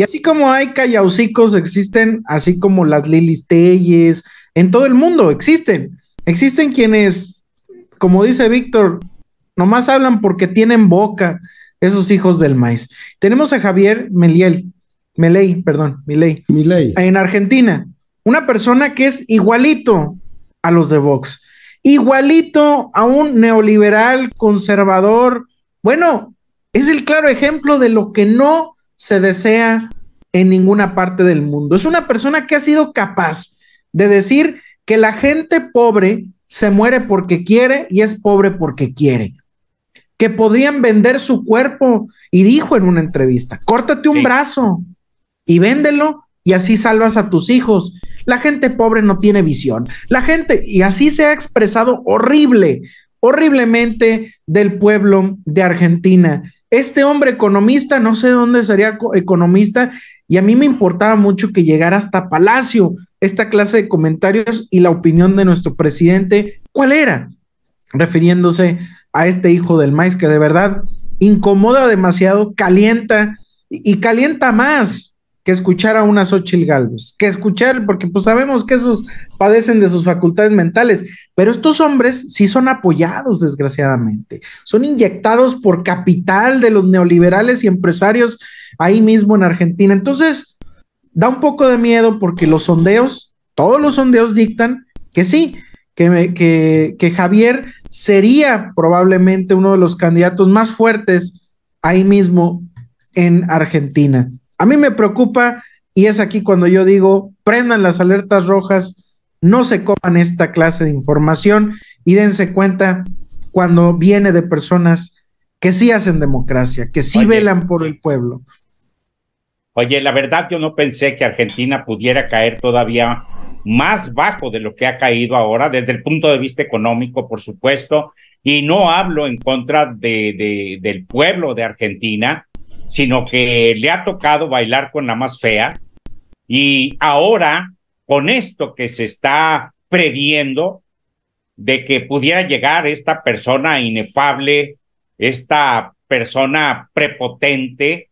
Y así como hay callaucicos, existen, así como las Lilis Telles, en todo el mundo existen. Existen quienes, como dice Víctor, nomás hablan porque tienen boca, esos hijos del maíz. Tenemos a Javier Meliel, Meley, perdón, Milei. Milei. En Argentina, una persona que es igualito a los de Vox, igualito a un neoliberal conservador. Bueno, es el claro ejemplo de lo que no se desea en ninguna parte del mundo. Es una persona que ha sido capaz de decir que la gente pobre se muere porque quiere y es pobre porque quiere. Que podrían vender su cuerpo y dijo en una entrevista, córtate un brazo y véndelo y así salvas a tus hijos. La gente pobre no tiene visión. La gente, y así se ha expresado horrible, horriblemente del pueblo de Argentina. Este hombre economista, no sé dónde sería economista, y a mí me importaba mucho que llegara hasta Palacio esta clase de comentarios y la opinión de nuestro presidente. ¿Cuál era? Refiriéndose a este hijo del maíz que de verdad incomoda demasiado, calienta y calienta más que escuchar a una Xochitl Galvez, que escuchar, porque pues sabemos que esos padecen de sus facultades mentales, pero estos hombres sí son apoyados, desgraciadamente, son inyectados por capital de los neoliberales y empresarios ahí mismo en Argentina. Entonces, da un poco de miedo porque los sondeos, todos los sondeos dictan que sí, que, que, que Javier sería probablemente uno de los candidatos más fuertes ahí mismo en Argentina. A mí me preocupa y es aquí cuando yo digo, prendan las alertas rojas, no se coman esta clase de información y dense cuenta cuando viene de personas que sí hacen democracia, que sí velan por el pueblo. Oye, la verdad yo no pensé que Argentina pudiera caer todavía más bajo de lo que ha caído ahora, desde el punto de vista económico, por supuesto, y no hablo en contra de, de, del pueblo de Argentina, sino que le ha tocado bailar con la más fea. Y ahora con esto que se está previendo de que pudiera llegar esta persona inefable, esta persona prepotente,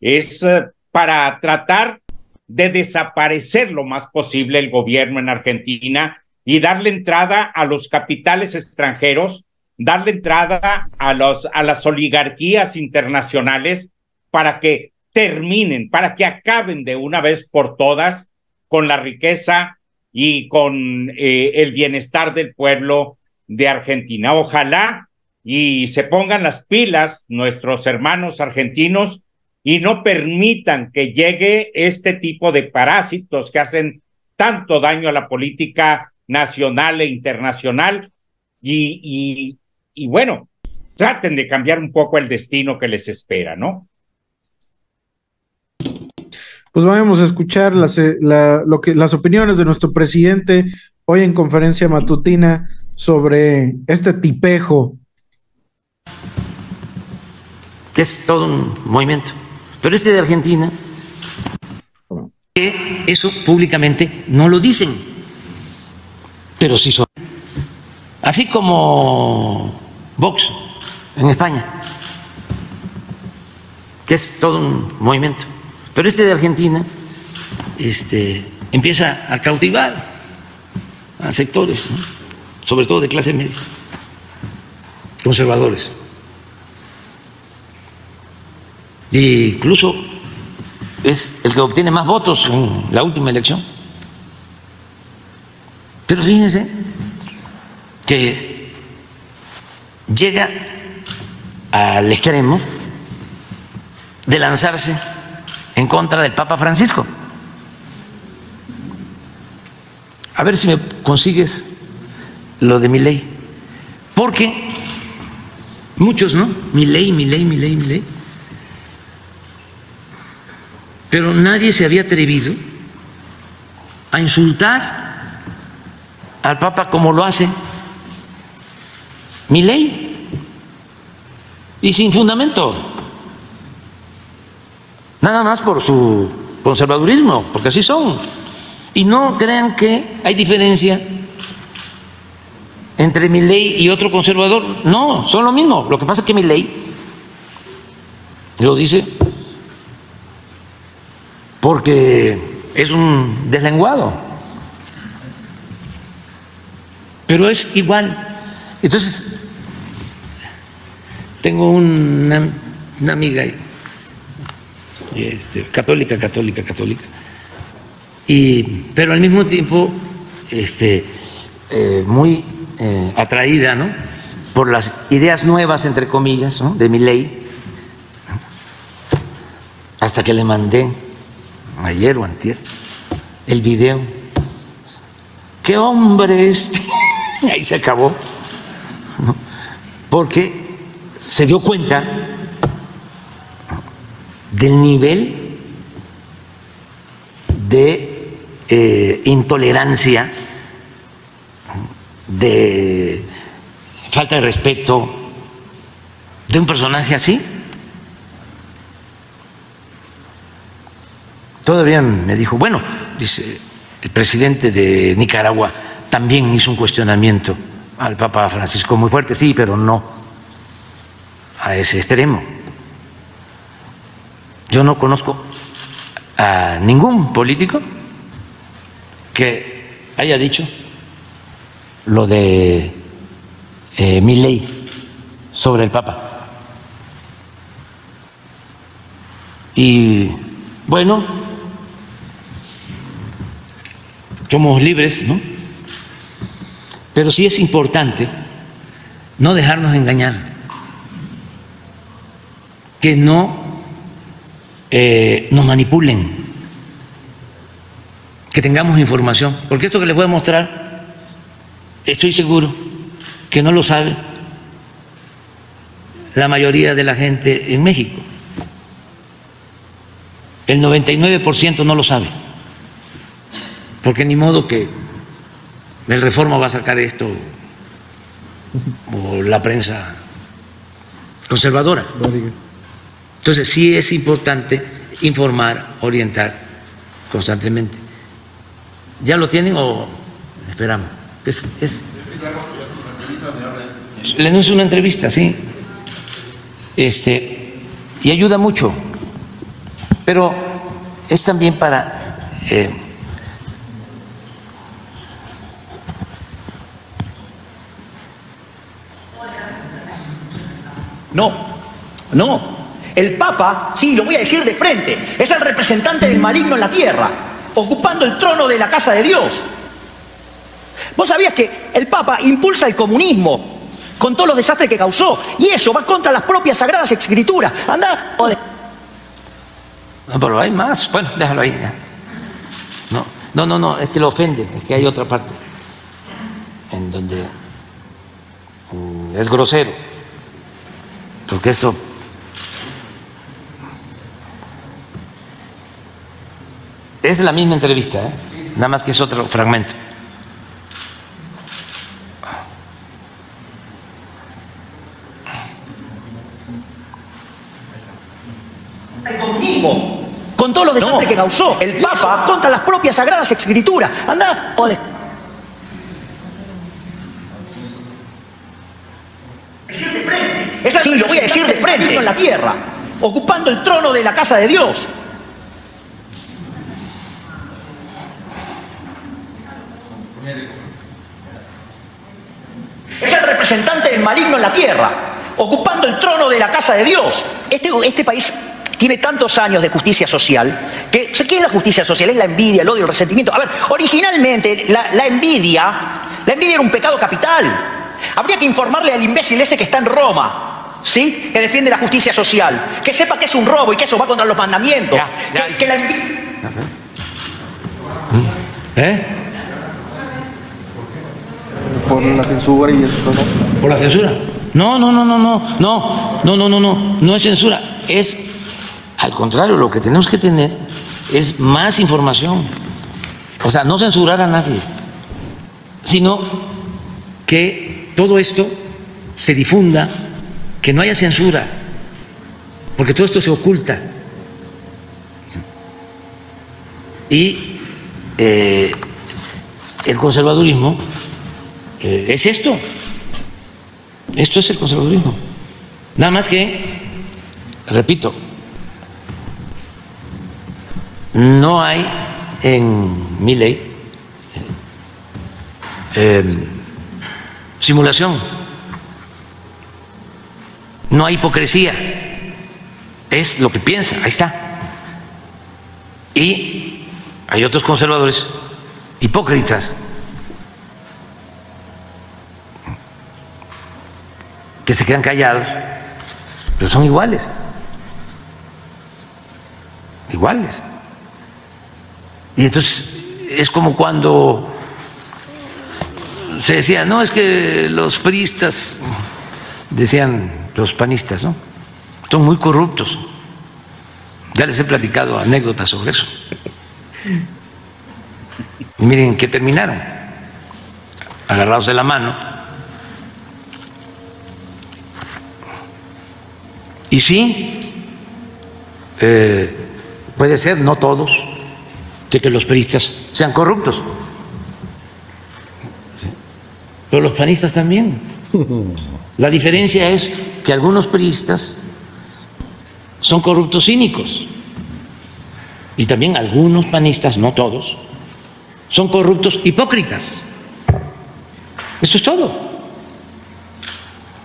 es eh, para tratar de desaparecer lo más posible el gobierno en Argentina y darle entrada a los capitales extranjeros, darle entrada a, los, a las oligarquías internacionales para que terminen, para que acaben de una vez por todas con la riqueza y con eh, el bienestar del pueblo de Argentina. Ojalá y se pongan las pilas nuestros hermanos argentinos y no permitan que llegue este tipo de parásitos que hacen tanto daño a la política nacional e internacional y, y, y bueno, traten de cambiar un poco el destino que les espera, ¿no? Pues vamos a escuchar las, eh, lo que, las opiniones de nuestro presidente hoy en conferencia matutina sobre este tipejo. Que es todo un movimiento. Pero este de Argentina, que eso públicamente no lo dicen, pero sí son. Así como Vox en España, que es todo un movimiento. Pero este de Argentina este, empieza a cautivar a sectores, sobre todo de clase media, conservadores. E incluso es el que obtiene más votos en la última elección. Pero fíjense que llega al extremo de lanzarse en contra del Papa Francisco. A ver si me consigues lo de mi ley. Porque muchos, ¿no? Mi ley, mi ley, mi ley, mi ley. Pero nadie se había atrevido a insultar al Papa como lo hace mi ley. Y sin fundamento nada más por su conservadurismo, porque así son. Y no crean que hay diferencia entre mi ley y otro conservador. No, son lo mismo. Lo que pasa es que mi ley lo dice porque es un deslenguado. Pero es igual. Entonces, tengo una, amiga este, católica, católica, católica, y, pero al mismo tiempo este, eh, muy eh, atraída ¿no? por las ideas nuevas, entre comillas, de mi ley, hasta que le mandé ayer o antier el video. ¡Qué hombre este! Ahí se acabó. Porque se dio cuenta del nivel de eh, intolerancia, de falta de respeto de un personaje así. Todavía me dijo, bueno, dice, el presidente de Nicaragua también hizo un cuestionamiento al Papa Francisco muy fuerte, sí, pero no a ese extremo. Yo no conozco a ningún político que haya dicho lo de eh, mi ley sobre el Papa. Y bueno, somos libres, ¿no? Pero sí es importante no dejarnos engañar, que no eh, nos manipulen, que tengamos información, porque esto que les voy a mostrar, estoy seguro que no lo sabe la mayoría de la gente en México. El 99% no lo sabe porque ni modo que el Reforma va a sacar esto o la prensa conservadora. Entonces sí es importante informar, orientar constantemente. ¿Ya lo tienen o esperamos? Es, es... Le anuncio una entrevista, sí. Este, y ayuda mucho, pero es también para eh, No, no. El Papa, sí, lo voy a decir de frente, es el representante del maligno en la tierra, ocupando el trono de la casa de Dios. Vos sabías que el Papa impulsa el comunismo con todos los desastres que causó, y eso va contra las propias sagradas escrituras. Anda. No, pero hay más. Bueno, déjalo ahí. No, no, no, no, es que lo ofende, es que hay otra parte en donde mm, es grosero porque eso es la misma entrevista, ¿eh? nada más que es otro fragmento. Con todo lo desastre que causó el Papa contra las propias sagradas escrituras. Anda, sí, lo voy a decir de frente. en la tierra, ocupando el trono de la casa de Dios. Es el representante del maligno en la tierra, ocupando el trono de la casa de Dios. Este, este país tiene tantos años de justicia social que, ¿qué es la justicia social? Es la envidia, el odio, el resentimiento. A ver, originalmente la, la envidia, la envidia era un pecado capital. Habría que informarle al imbécil ese que está en Roma ¿sí? Que defiende la justicia social, que sepa que es un robo y que eso va contra los mandamientos. que, la ¿Eh? Por la censura y esas cosas. ¿Por la censura? No, no, no, no, no, no, no, no, no, no, no es censura, es al contrario, lo que tenemos que tener es más información. O sea, no censurar a nadie, sino que todo esto se difunda que no haya censura, porque todo esto se oculta. Y eh, el conservadurismo eh, es esto, esto es el conservadurismo. Nada más que, repito, no hay en mi ley eh, simulación, no hay hipocresía, es lo que piensa, ahí está. Y hay otros conservadores hipócritas que se quedan callados, pero son iguales, iguales. Y entonces es como cuando se decía, no, es que los priistas, decían los panistas, ¿no? Son muy corruptos. Ya les he platicado anécdotas sobre eso. miren que terminaron, agarrados de la mano. Y sí, eh, puede ser, no todos, de que los periodistas sean corruptos, pero los panistas también. La diferencia es que algunos periodistas son corruptos cínicos. Y también algunos panistas, no todos, son corruptos hipócritas. Eso es todo.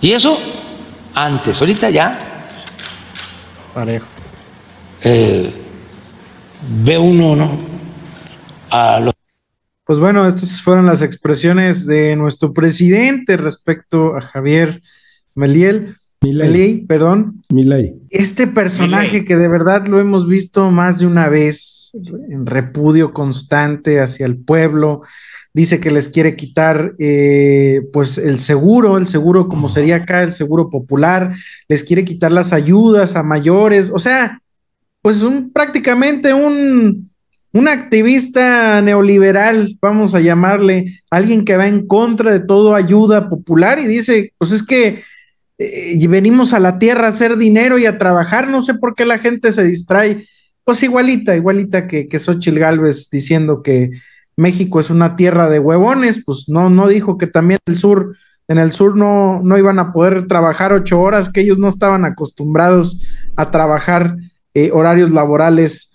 Y eso antes, ahorita ya. Parejo. Eh, ve uno, ¿no? A los pues bueno, estas fueron las expresiones de nuestro presidente respecto a Javier Meliel. Milei, perdón. Milei. Este personaje que de verdad lo hemos visto más de una vez en repudio constante hacia el pueblo, dice que les quiere quitar eh, pues el seguro, el seguro como sería acá, el seguro popular, les quiere quitar las ayudas a mayores, o sea, pues un prácticamente un un activista neoliberal, vamos a llamarle, alguien que va en contra de todo ayuda popular y dice, pues es que eh, venimos a la tierra a hacer dinero y a trabajar, no sé por qué la gente se distrae, pues igualita, igualita que, que Xochitl Galvez diciendo que México es una tierra de huevones, pues no, no dijo que también el sur, en el sur no, no iban a poder trabajar ocho horas, que ellos no estaban acostumbrados a trabajar eh, horarios laborales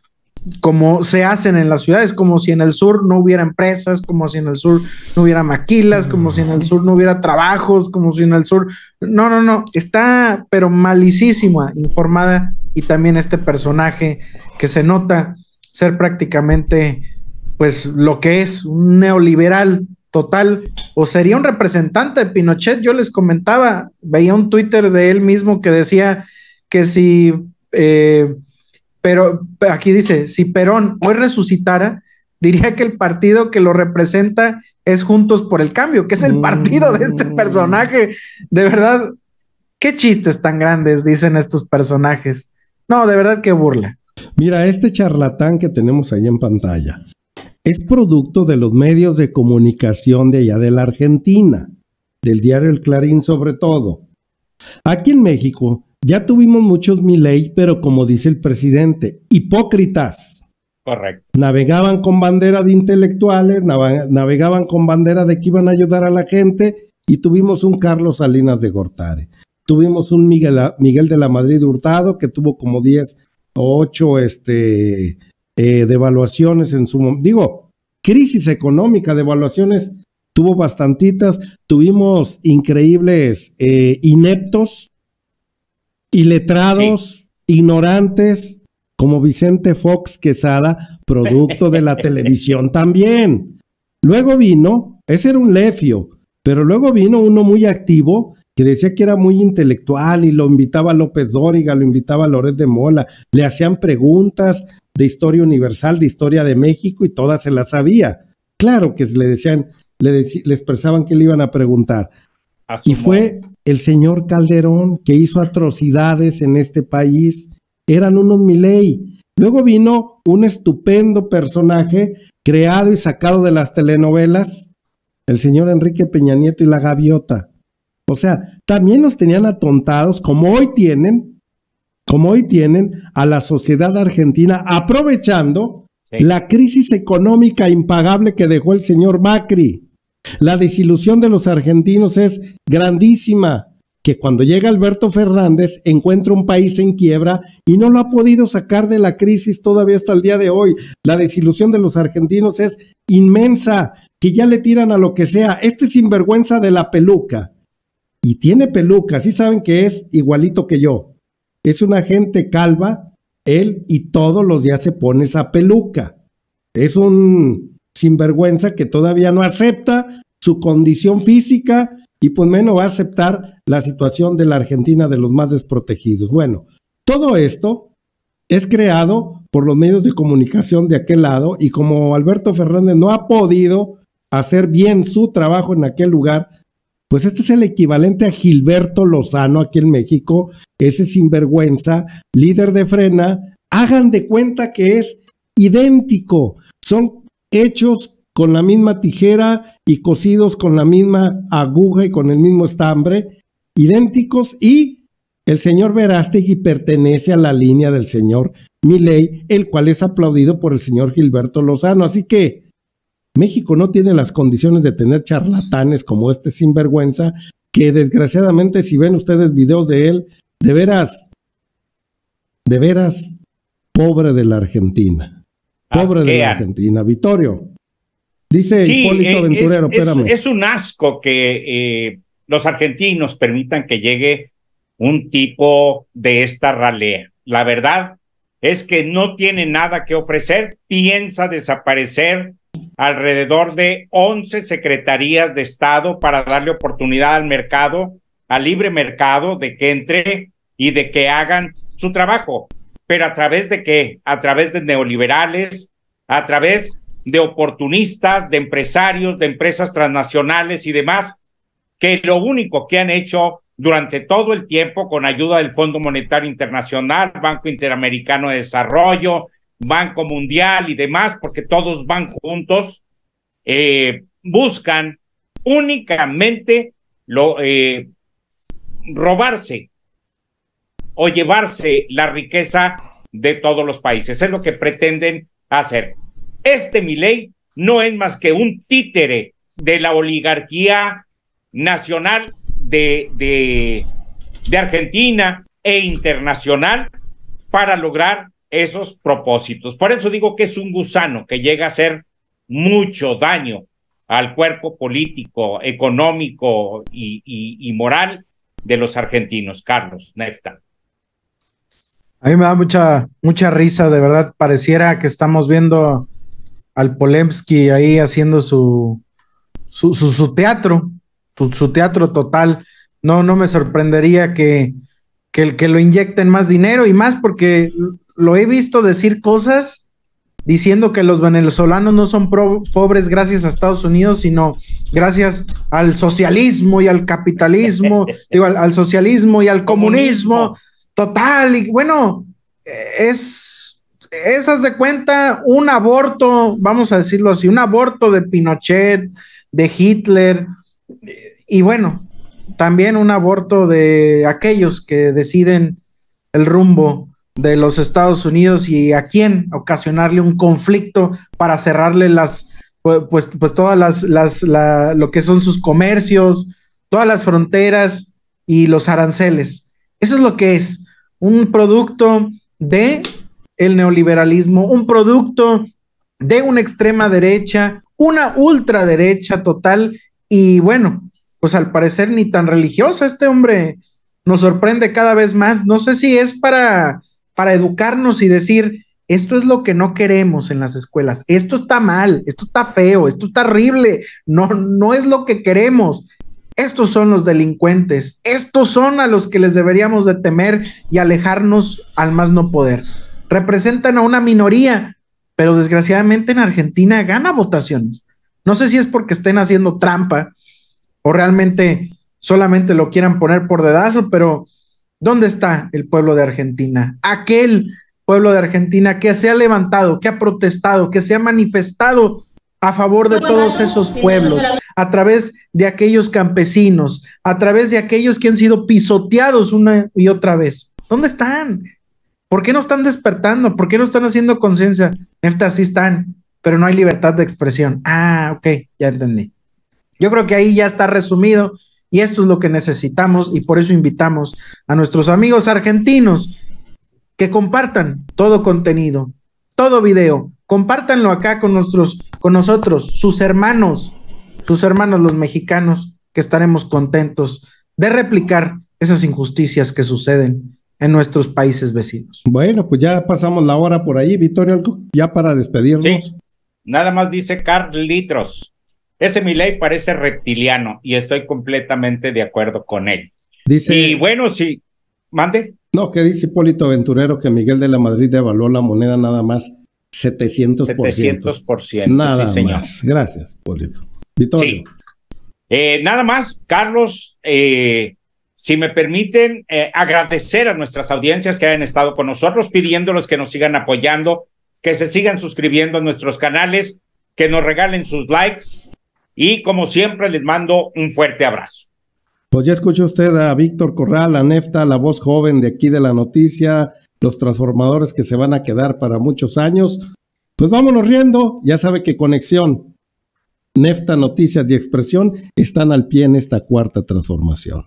como se hacen en las ciudades, como si en el sur no hubiera empresas, como si en el sur no hubiera maquilas, como si en el sur no hubiera trabajos, como si en el sur... No, no, no, está pero malicísima informada y también este personaje que se nota ser prácticamente pues lo que es un neoliberal total o sería un representante de Pinochet. Yo les comentaba, veía un Twitter de él mismo que decía que si... Eh, pero aquí dice, si Perón hoy resucitara, diría que el partido que lo representa es Juntos por el Cambio, que es el partido de este mm. personaje. De verdad, qué chistes tan grandes dicen estos personajes. No, de verdad que burla. Mira, este charlatán que tenemos ahí en pantalla es producto de los medios de comunicación de allá de la Argentina, del diario El Clarín sobre todo. Aquí en México ya tuvimos muchos ley, pero como dice el presidente, hipócritas. Correcto. Navegaban con bandera de intelectuales, navegaban con bandera de que iban a ayudar a la gente y tuvimos un Carlos Salinas de Gortare. Tuvimos un Miguel, Miguel de la Madrid Hurtado que tuvo como 10 o 8 este, eh, devaluaciones en su momento. Digo, crisis económica, devaluaciones tuvo bastantitas. Tuvimos increíbles eh, ineptos iletrados, ignorantes, como Vicente Fox Quesada, producto de la televisión también. Luego vino, ese era un lefio, pero luego vino uno muy activo que decía que era muy intelectual y lo invitaba a López Dóriga, lo invitaba a Loret de Mola, le hacían preguntas de historia universal, de historia de México y todas se las sabía. Claro que le decían, le, le expresaban que le iban a preguntar. y fue el señor Calderón, que hizo atrocidades en este país, eran unos Milei. Luego vino un estupendo personaje creado y sacado de las telenovelas, el señor Enrique Peña Nieto y la gaviota. O sea, también nos tenían atontados, como hoy tienen, como hoy tienen a la sociedad argentina aprovechando la crisis económica impagable que dejó el señor Macri. La desilusión de los argentinos es grandísima. que cuando llega Alberto Fernández encuentra un país en quiebra y no lo ha podido sacar de la crisis todavía hasta el día de hoy. La desilusión de los argentinos es inmensa, que ya le tiran a lo que sea. Este sinvergüenza de la peluca. Y tiene peluca, sí saben que es igualito que yo. Es una gente calva, él y todos los días se pone esa peluca. Es un sinvergüenza que todavía no acepta su condición física y pues menos va a aceptar la situación de la Argentina de los más desprotegidos. Bueno, todo esto es creado por los medios de comunicación de aquel lado y como Alberto Fernández no ha podido hacer bien su trabajo en aquel lugar, pues este es el equivalente a Gilberto Lozano aquí en México, ese sinvergüenza, líder de frena, hagan de cuenta que es idéntico, son hechos con la misma tijera y cosidos con la misma aguja y con el mismo estambre, idénticos y el señor Verástegui pertenece a la línea del señor Milei, el cual es aplaudido por el señor Gilberto Lozano. Así que México no tiene las condiciones de tener charlatanes como este sinvergüenza, que desgraciadamente si ven ustedes videos de él, de veras, de veras, pobre de la Argentina. Pobre de la Argentina. Vittorio. Dice Hipólito eh, Venturero, es, espérame. Es, un asco que eh, los argentinos permitan que llegue un tipo de esta ralea. La verdad es que no tiene nada que ofrecer, piensa desaparecer alrededor de 11 secretarías de Estado para darle oportunidad al mercado, al libre mercado, de que entre y de que hagan su trabajo. Pero a través de qué? A través de neoliberales, a través de oportunistas, de empresarios, de empresas transnacionales y demás, que lo único que han hecho durante todo el tiempo con ayuda del Fondo Monetario Internacional, Banco Interamericano de Desarrollo, Banco Mundial y demás, porque todos van juntos, eh, buscan únicamente lo, eh, robarse o llevarse la riqueza de todos los países. Es lo que pretenden hacer. Este Milei no es más que un títere de la oligarquía nacional de, de, Argentina e internacional para lograr esos propósitos. Por eso digo que es un gusano que llega a hacer mucho daño al cuerpo político, económico y, y, moral de los argentinos. Carlos, Nefta. A mí me da mucha, mucha risa, de verdad. Pareciera que estamos viendo al Polemski ahí haciendo su, su, su, teatro, su, teatro total. No, no me sorprendería que, que, que lo inyecten más dinero y más porque lo he visto decir cosas diciendo que los venezolanos no son pobres gracias a Estados Unidos, sino gracias al socialismo y al capitalismo, digo, al, socialismo y al comunismo, total. Y bueno, es esas de cuenta un aborto, vamos a decirlo así, un aborto de Pinochet, de Hitler, y bueno, también un aborto de aquellos que deciden el rumbo de los Estados Unidos y a quién ocasionarle un conflicto para cerrarle las, pues, pues, todas las, las lo que son sus comercios, todas las fronteras y los aranceles. Eso es lo que es un producto de el neoliberalismo, un producto de una extrema derecha, una ultraderecha total y bueno, pues al parecer ni tan religioso este hombre nos sorprende cada vez más. No sé si es para para educarnos y decir, esto es lo que no queremos en las escuelas, esto está mal, esto está feo, esto está horrible, no no es lo que queremos. Estos son los delincuentes, estos son a los que les deberíamos de temer y alejarnos al más no poder representan a una minoría, pero desgraciadamente en Argentina gana votaciones. No sé si es porque estén haciendo trampa o realmente solamente lo quieran poner por dedazo, pero ¿dónde está el pueblo de Argentina? Aquel pueblo de Argentina que se ha levantado, que ha protestado, que se ha manifestado a favor de todos esos pueblos, a través de aquellos campesinos, a través de aquellos que han sido pisoteados una y otra vez. ¿Dónde están? ¿Por qué no están despertando? ¿Por qué no están haciendo conciencia? Nefta, sí están, pero no hay libertad de expresión. Ah, ok, ya entendí. Yo creo que ahí ya está resumido Y esto es lo que necesitamos y por eso invitamos a nuestros amigos argentinos que compartan todo contenido, todo video, compártanlo acá con nuestros, con nosotros, sus hermanos, sus hermanos los mexicanos, que estaremos contentos de replicar esas injusticias que suceden en nuestros países vecinos. Bueno, pues ya pasamos la hora por ahí, Victoria, ya para despedirnos. Sí. Nada más dice Carl Litros. Ese ley parece reptiliano y estoy completamente de acuerdo con él. Dice. Y bueno, sí, mande. No, que dice Hipólito Aventurero que Miguel de la Madrid devaluó la moneda nada más 700%. 700%. Nada sí, señor. más. Gracias, Hipólito. Sí. Eh, nada más, Carlos, eh, si me permiten, eh, agradecer a nuestras audiencias que hayan estado con nosotros, pidiéndoles que nos sigan apoyando, que se sigan suscribiendo a nuestros canales, que nos regalen sus likes y como siempre les mando un fuerte abrazo. Pues ya escuchó usted a Víctor Corral, a Nefta, la voz joven de aquí de la noticia, los transformadores que se van a quedar para muchos años. Pues vámonos riendo, ya sabe que conexión, Nefta Noticias y Expresión están al pie en esta cuarta transformación.